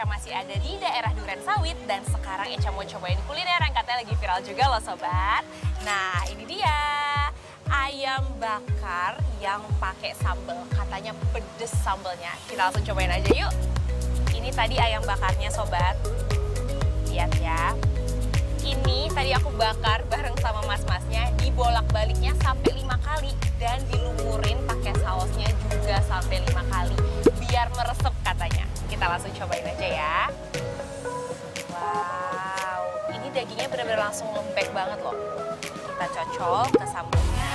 Eca masih ada di daerah Duren Sawit dan sekarang Eca mau cobain kuliner yang katanya lagi viral juga loh sobat. Nah ini dia ayam bakar yang pakai sambal. Katanya pedes sambalnya. Kita langsung cobain aja yuk. Ini tadi ayam bakarnya sobat. Lihat ya. Ini tadi aku bakar Kita langsung cobain aja ya. Wow, ini dagingnya benar-benar langsung lembek banget loh. Kita cocok ke sambalnya.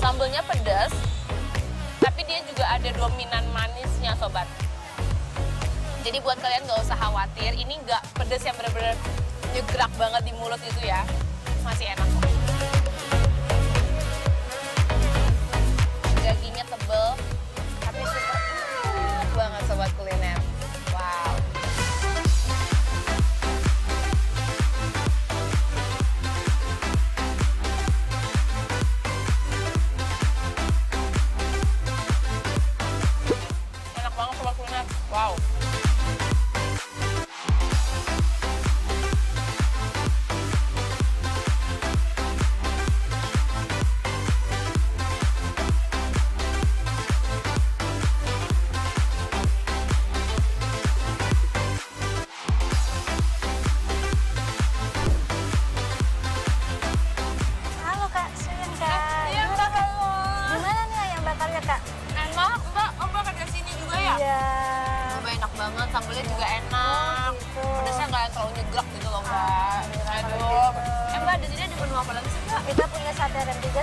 Sambalnya pedas, tapi dia juga ada dominan manisnya sobat. Jadi buat kalian nggak usah khawatir, ini nggak pedas yang benar-benar nyegrak banget di mulut itu ya. Masih enak kok.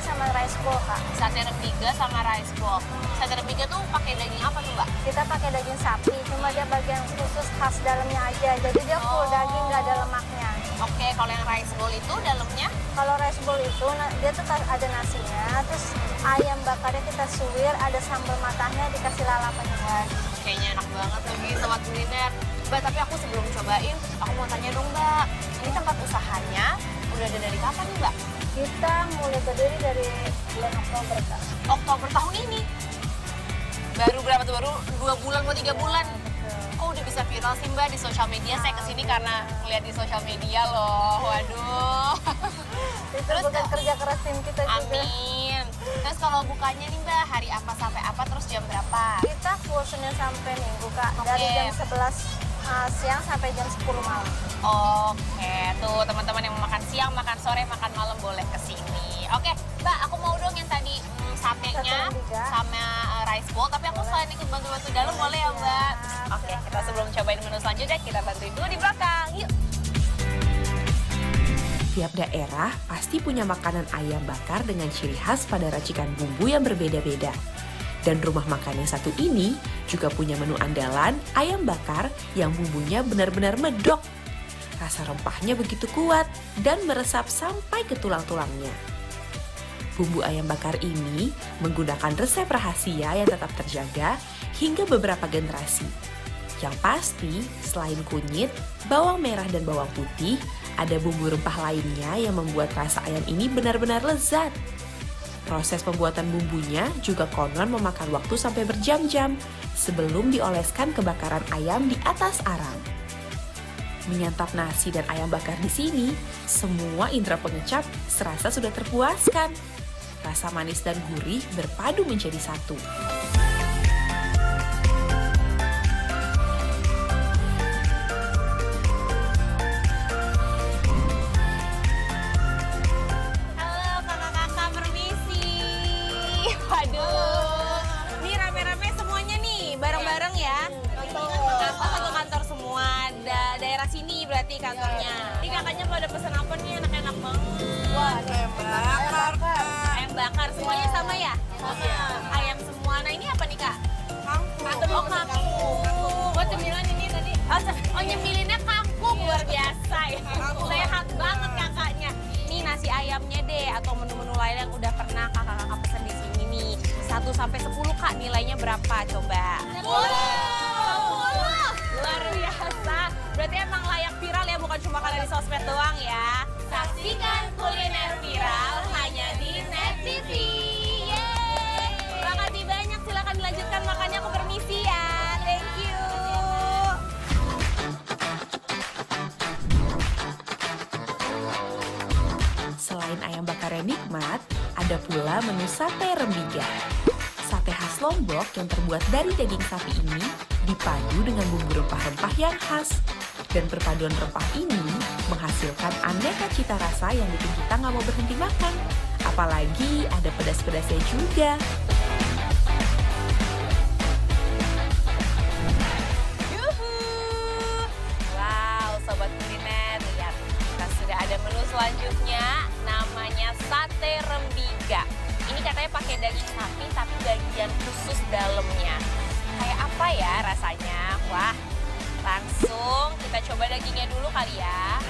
Sama rice bowl Kak. Sate remiga sama rice bowl. Sate remiga tuh pakai daging apa tuh, Mbak? Kita pakai daging sapi, cuma dia bagian khusus khas dalamnya aja. Jadi dia full Oh. daging, nggak ada lemaknya. Oke, kalau yang rice bowl itu dalamnya Kalau rice bowl itu na- dia tuh ada nasinya, terus ayam bakarnya kita suwir, ada sambal matahnya, dikasih lalapannya. Wah, kayaknya enak banget lagi sobat kuliner. Mbak, tapi aku sebelum cobain, aku mau tanya dong, Mbak. Ini tempat usahanya udah ada dari kapan nih, Mbak? Kita mulai berdiri dari bulan Oktober Kak. Oktober tahun ini. Baru berapa tuh? Baru dua bulan, mau tiga bulan. Kok udah bisa viral sih Mbak di sosial media? Saya ke sini karena ngeliat di sosial media loh. Waduh. Itu Terus bukan kerja keras tim kita juga. Amin. Terus kalau bukanya nih Mbak, hari apa sampai apa terus jam berapa? Kita full Senin sampai Minggu Kak, dari Oke. jam 11 uh, siang sampai jam 10 malam. Oke, tuh teman-teman yang mau makan siang, makan sore, makan malam boleh ke sini. Oke, Mbak, aku mau dong yang tadi mm, satenya sama uh, rice bowl, tapi aku selain ikut bantu-bantu dalam boleh ya, Mbak? Siap, Oke, kita silakan. sebelum cobain menu selanjutnya, kita bantuin dulu di belakang. Yuk. Tiap daerah pasti punya makanan ayam bakar dengan ciri khas pada racikan bumbu yang berbeda-beda. Dan rumah makan yang satu ini juga punya menu andalan ayam bakar yang bumbunya benar-benar medok. Rasa rempahnya begitu kuat dan meresap sampai ke tulang-tulangnya. Bumbu ayam bakar ini menggunakan resep rahasia yang tetap terjaga hingga beberapa generasi. Yang pasti, selain kunyit, bawang merah dan bawang putih, ada bumbu rempah lainnya yang membuat rasa ayam ini benar-benar lezat. Proses pembuatan bumbunya juga konon memakan waktu sampai berjam-jam sebelum dioleskan kebakaran ayam di atas arang. Menyantap nasi dan ayam bakar di sini, semua indera pengecap serasa sudah terpuaskan. Rasa manis dan gurih berpadu menjadi satu. Berarti kantornya. Ini kakaknya pada pesan apa nih enak-enak banget. Wah, ayam bakar. Ayam bakar semuanya sama ya? Ayam semua. Nah, ini apa nih, Kak? Kangkung. Oh, kangkung. Buat cemilan ini tadi. Oh, oh nyemilinnya kangkung luar biasa ya. Sehat banget kakaknya. Nih nasi ayamnya deh atau menu-menu lain yang udah pernah kakak-kakak pesen di sini nih. 1 sampai 10 Kak nilainya berapa coba? 10 berarti emang layak viral ya, bukan cuma karena di sosmed doang ya. Saksikan kuliner viral hanya di Net TV. Terima kasih banyak, silakan dilanjutkan makannya aku permisi ya. Thank you. Selain ayam bakar yang nikmat, ada pula menu sate rembiga. Sate khas Lombok yang terbuat dari daging sapi ini dipadu dengan bumbu rempah-rempah yang khas dan perpaduan rempah ini menghasilkan aneka cita rasa yang bikin kita nggak mau berhenti makan. Apalagi ada pedas-pedasnya juga. Yuhu! Wow, sobat kuliner, lihat kita sudah ada menu selanjutnya namanya sate rembiga. Ini katanya pakai daging sapi tapi bagian khusus dalamnya. Kayak apa ya rasanya? Wah, langsung kita coba dagingnya dulu kali ya.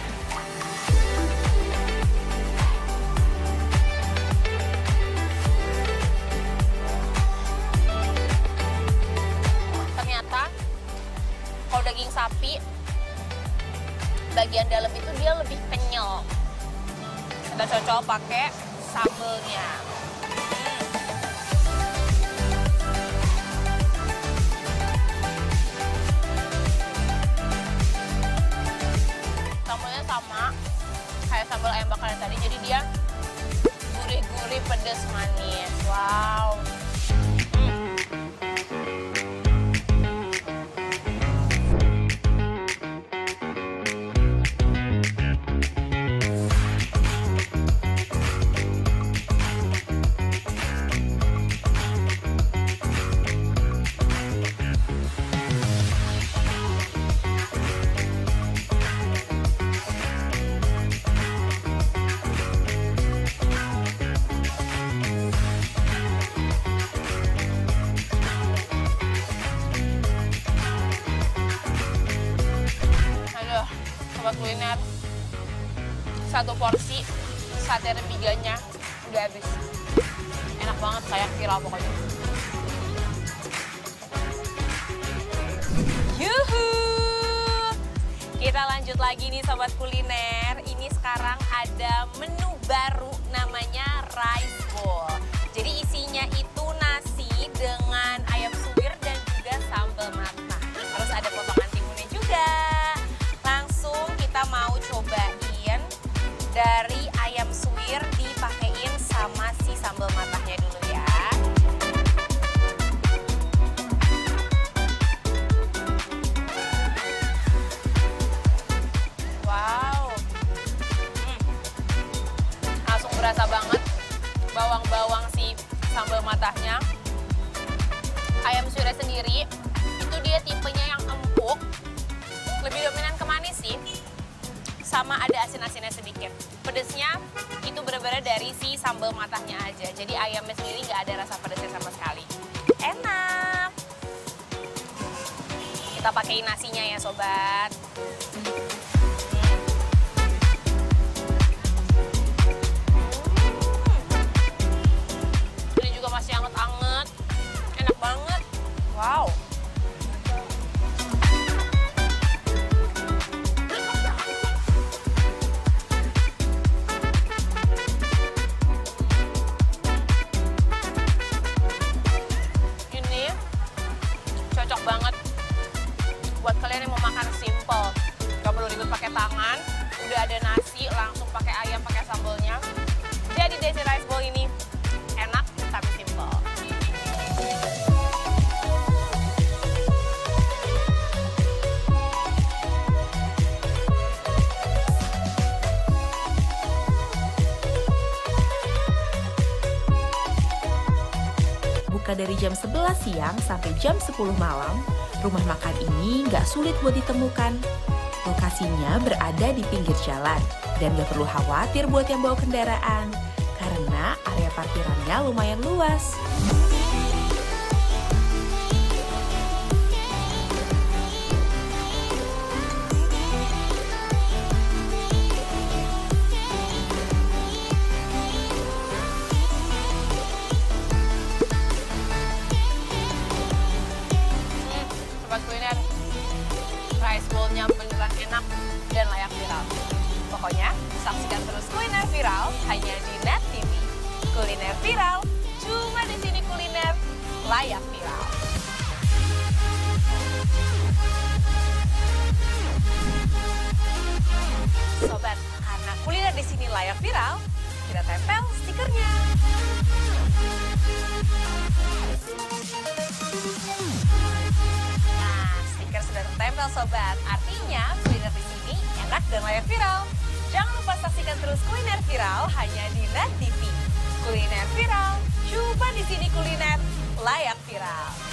Ternyata kalau daging sapi bagian dalam itu dia lebih kenyal. Kita cocok pakai sambelnya. Gurih-gurih, pedas, Satu porsi sate remiganya udah habis. Enak banget kayak viral pokoknya. Yuhu! Kita lanjut lagi nih sobat kuliner. Ini sekarang ada menu baru namanya rice bowl. Jadi isinya itu nasi dengan berasa banget bawang-bawang si sambal matahnya. Ayam suwirnya sendiri itu dia tipenya yang empuk, lebih dominan ke manis sih. Sama ada asin-asinnya sedikit. Pedesnya itu benar-benar dari si sambal matahnya aja. Jadi ayamnya sendiri nggak ada rasa pedesnya sama sekali. Enak. Kita pakai nasinya ya sobat. Wow. Ini cocok banget buat kalian yang mau makan simple. Gak perlu ribet pakai tangan, udah ada nasi, langsung pakai ayam, pakai sambelnya. Jadi Desi Rice Bowl ini Buka dari jam 11 siang sampai jam 10 malam, rumah makan ini nggak sulit buat ditemukan. Lokasinya berada di pinggir jalan dan nggak perlu khawatir buat yang bawa kendaraan karena area parkirannya lumayan luas. Pokoknya, saksikan terus kuliner viral hanya di Net TV. Kuliner viral, cuma di sini kuliner layak viral. Sobat, karena kuliner di sini layak viral, kita tempel stikernya. Nah, stiker sudah tertempel sobat. Artinya kuliner di sini enak dan layak viral. Jangan lupa saksikan terus kuliner viral hanya di Net TV. Kuliner viral, coba di sini kuliner layak viral.